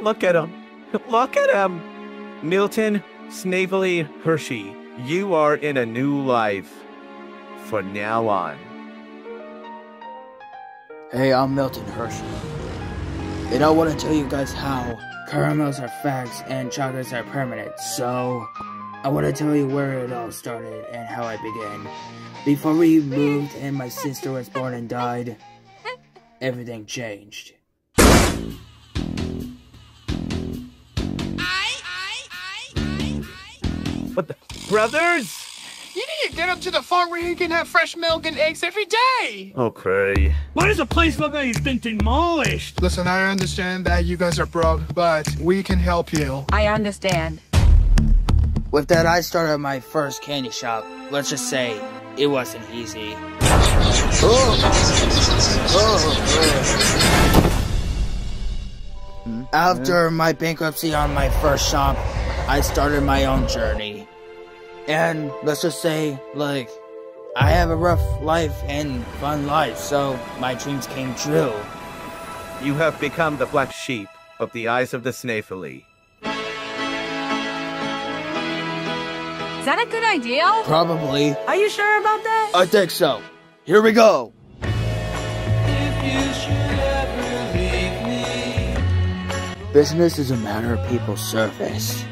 Look at him. Look at him. Milton Snavely Hershey, you are in a new life. For now on. Hey, I'm Milton Hershey. And I want to tell you guys how caramels are facts and chocolates are permanent. So, I want to tell you where it all started and how I began. Before we moved and my sister was born and died, everything changed. What the? Brothers? You need to get up to the farm where you can have fresh milk and eggs every day. Okay. Why does a place look like it's been demolished? Listen, I understand that you guys are broke, but we can help you. I understand. With that, I started my first candy shop. Let's just say it wasn't easy. Oh. Mm-hmm. After my bankruptcy on my first shop, I started my own journey. And let's just say, like, I have a rough life and fun life, so my dreams came true. You have become the black sheep of the eyes of the Snavely. Is that a good idea? Probably. Are you sure about that? I think so. Here we go. Business is a matter of people's service.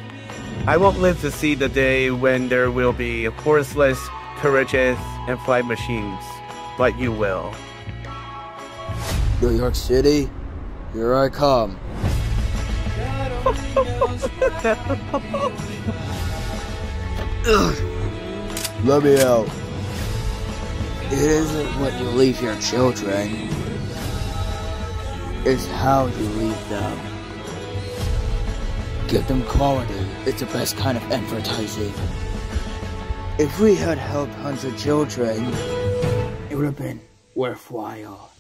I won't live to see the day when there will be horseless carriages and flight machines, but you will. New York City, here I come. Let me out. It isn't what you leave your children. It's how you leave them. Give them quality. It's the best kind of advertising. If we had helped hundred children, it would have been worthwhile.